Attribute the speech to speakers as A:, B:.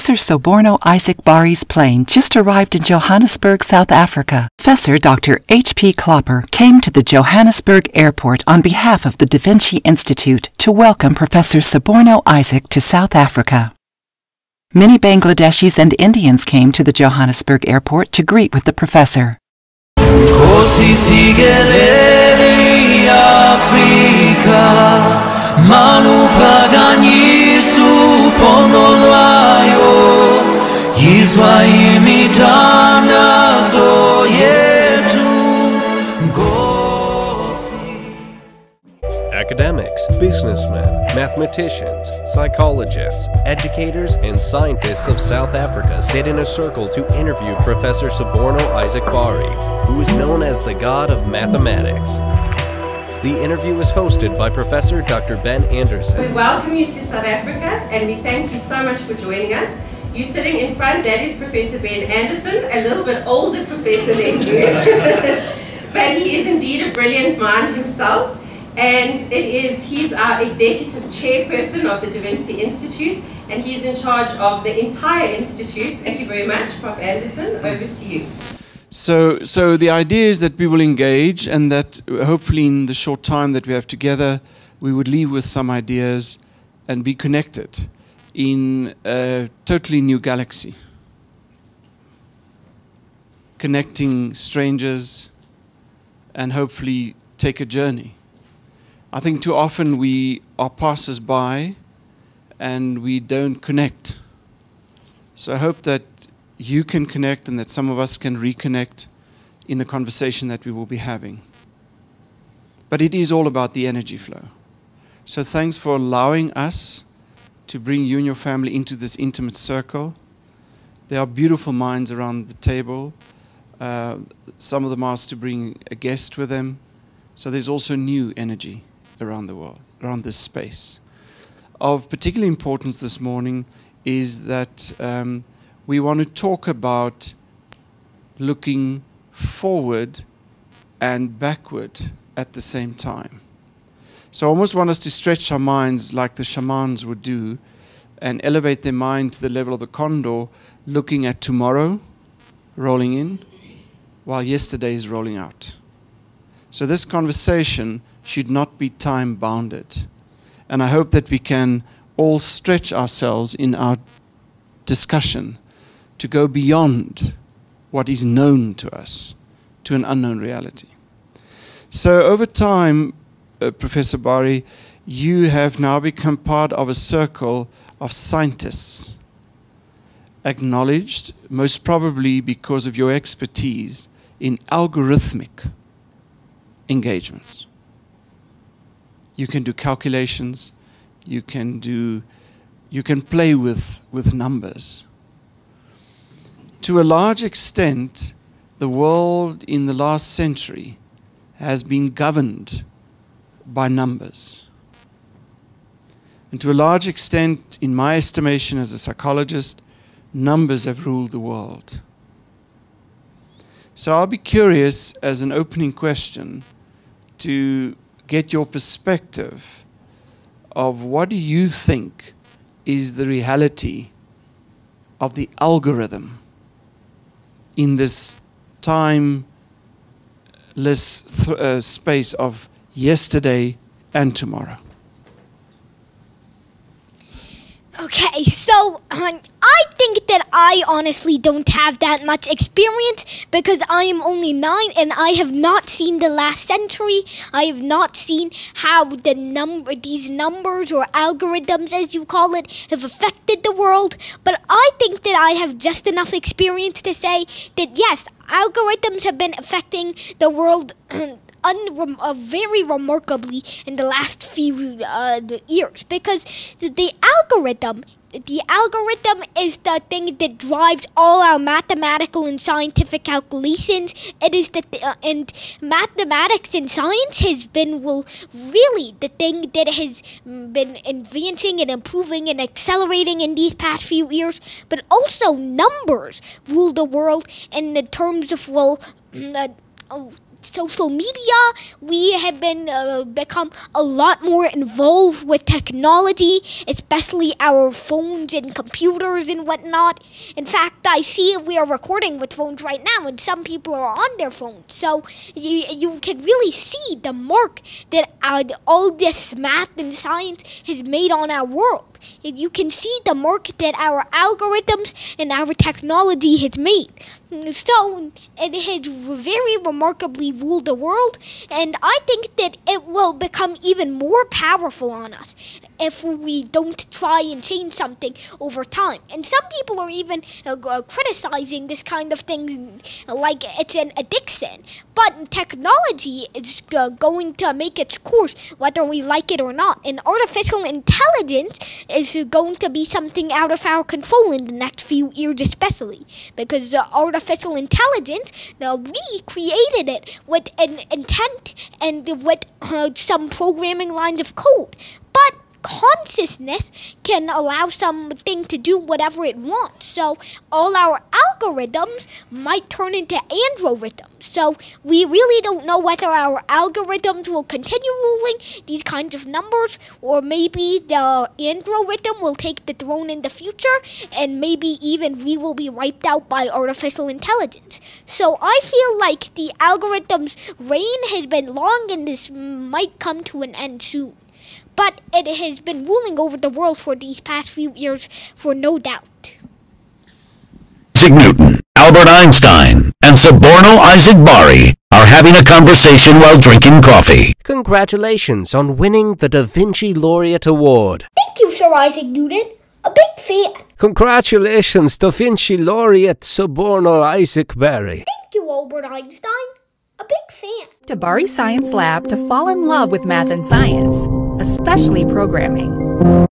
A: Professor Soborno Isaac Bari's plane just arrived in Johannesburg, South Africa. Professor Dr. H.P. Klopper came to the Johannesburg airport on behalf of the Da Vinci Institute to welcome Professor Soborno Isaac to South Africa. Many Bangladeshis and Indians came to the Johannesburg airport to greet with the professor.
B: Academics, businessmen, mathematicians, psychologists, educators, and scientists of South Africa sit in a circle to interview Professor Soborno Isaac Bari, who is known as the god of mathematics. The interview is hosted by Professor Dr. Ben Anderson.
C: We welcome you to South Africa and we thank you so much for joining us. You sitting in front, that is Professor Ben Anderson, a little bit older professor than you. but he is indeed a brilliant mind himself. And it is, he's our executive chairperson of the Da Vinci Institute, and he's in charge of the entire institute. Thank you very much, Prof. Anderson. Over to you.
D: So, so the idea is that we will engage, and that hopefully in the short time that we have together, we would leave with some ideas and be connected in a totally new galaxy. Connecting strangers and hopefully take a journey. I think too often we are passers by and we don't connect. So I hope that you can connect and that some of us can reconnect in the conversation that we will be having. But it is all about the energy flow. So thanks for allowing us to bring you and your family into this intimate circle. There are beautiful minds around the table. Uh, some of them asked to bring a guest with them. So there's also new energy around the world, around this space. Of particular importance this morning is that um, we want to talk about looking forward and backward at the same time. So I almost want us to stretch our minds like the shamans would do and elevate their mind to the level of the condor, looking at tomorrow rolling in while yesterday is rolling out. So this conversation should not be time bounded. And I hope that we can all stretch ourselves in our discussion to go beyond what is known to us to an unknown reality. So over time, uh, Professor Bari, you have now become part of a circle of scientists, acknowledged most probably because of your expertise in algorithmic engagements. You can do calculations, you can do, you can play with, with numbers. To a large extent, the world in the last century has been governed by numbers. And to a large extent, in my estimation as a psychologist, numbers have ruled the world. So I'll be curious, as an opening question, to get your perspective of what do you think is the reality of the algorithm in this timeless uh, space of yesterday and tomorrow.
E: Okay, so um, I think that I honestly don't have that much experience because I am only nine and I have not seen the last century. I have not seen how the number, these numbers or algorithms, as you call it, have affected the world. But I think that I have just enough experience to say that yes, algorithms have been affecting the world. Uh, very remarkably in the last few uh, years because the, the algorithm the algorithm is the thing that drives all our mathematical and scientific calculations. It is the th- uh, and mathematics and science has been well really the thing that has been advancing and improving and accelerating in these past few years. But also numbers rule the world in the terms of well. Uh, social media. We have been uh, become a lot more involved with technology, especially our phones and computers and whatnot. In fact, I see we are recording with phones right now, and some people are on their phones. So you you can really see the mark that uh, all this math and science has made on our world. You can see the mark that our algorithms and our technology has made. So it has very remarkably ruled the world, and I think that it will become even more powerful on us if we don't try and change something over time. And some people are even uh, criticizing this kind of thing like it's an addiction. But technology is uh, going to make its course whether we like it or not. And artificial intelligence is going to be something out of our control in the next few years, especially because uh, artificial intelligence, now we created it with an intent and with uh, some programming lines of code. Consciousness can allow something to do whatever it wants. So all our algorithms might turn into androrithms. So we really don't know whether our algorithms will continue ruling these kinds of numbers, or maybe the androrithm will take the throne in the future, and maybe even we will be wiped out by artificial intelligence. So I feel like the algorithm's reign has been long, and this might come to an end soon but it has been ruling over the world for these past few years for no doubt.
F: Isaac Newton, Albert Einstein, and Soborno Isaac Bari are having a conversation while drinking coffee.
B: Congratulations on winning the Da Vinci Laureate Award.
E: Thank you, Sir Isaac Newton. A big fan.
B: Congratulations, Da Vinci Laureate Soborno Isaac Bari.
E: Thank you, Albert Einstein. A big fan.
G: To Bari Science Lab to fall in love with math and science especially programming.